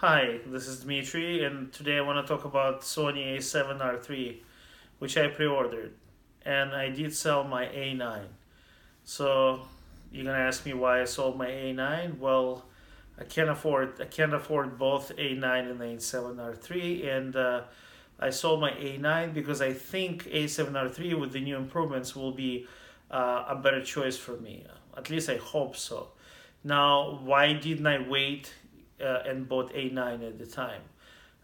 Hi, this is Dmitry, and today I want to talk about Sony a7R3, which I pre-ordered, and I did sell my A9. So you're gonna ask me why I sold my A9? Well, I can't afford I can't afford both A9 and A7R3, and uh, I sold my A9 because I think A7R3 with the new improvements will be uh, a better choice for me. At least I hope so. Now, why didn't I wait and bought A9 at the time.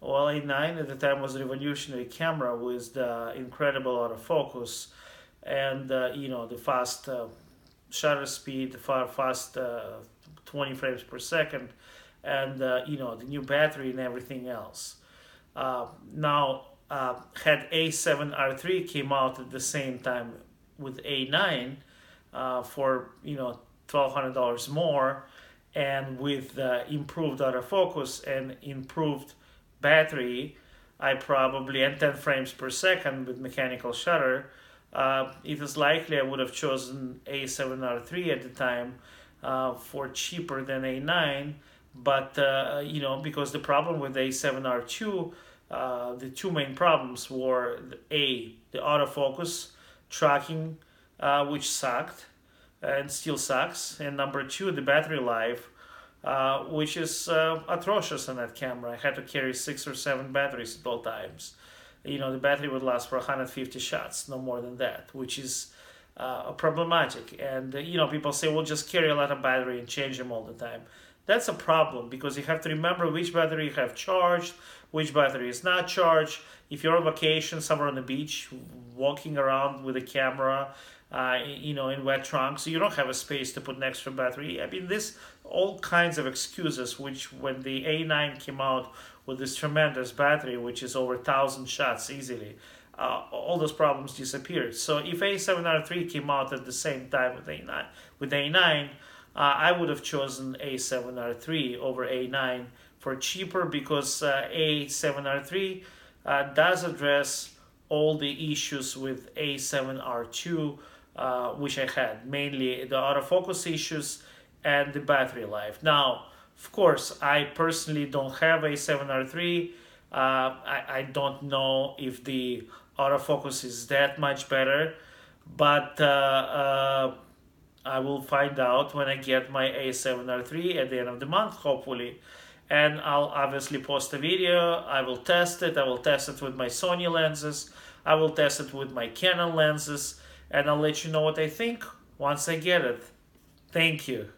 Well, A9 at the time was a revolutionary camera with the incredible autofocus and uh, you know the fast uh, shutter speed, the far fast uh, 20 frames per second, and uh, you know the new battery and everything else. Uh, now, had A7R3 came out at the same time with A9 for you know $1,200 more and with uh, improved autofocus and improved battery, I probably and 10 frames per second with mechanical shutter, uh, it is likely I would have chosen A7R3 at the time uh, for cheaper than A9. But uh, you know, because the problem with A7R2, uh, the two main problems were a the autofocus tracking, uh, which sucked, and still sucks. And number two, the battery life, uh, which is uh, atrocious on that camera. I had to carry six or seven batteries at all times. You know, the battery would last for 150 shots, no more than that, which is uh, problematic. And, uh, you know, people say, well, just carry a lot of battery and change them all the time. That's a problem because you have to remember which battery you have charged, which battery is not charged. If you're on vacation somewhere on the beach, walking around with a camera, uh, you know, in wet trunks, you don't have a space to put an extra battery. I mean, this all kinds of excuses. Which, when the A9 came out with this tremendous battery, which is over thousand shots easily, uh, all those problems disappeared. So if A7R3 came out at the same time with A9, with A9, uh, I would have chosen A7R3 over A9 for cheaper because uh, A7R3 uh, does address all the issues with A7R2 uh, which I had, mainly the autofocus issues and the battery life. Now, of course, I personally don't have A7R3. Uh, I, I don't know if the autofocus is that much better, but uh, uh, I will find out when I get my A7R3 at the end of the month, hopefully. And I'll obviously post a video. I will test it. I will test it with my Sony lenses. I will test it with my Canon lenses and I'll let you know what I think once I get it. Thank you.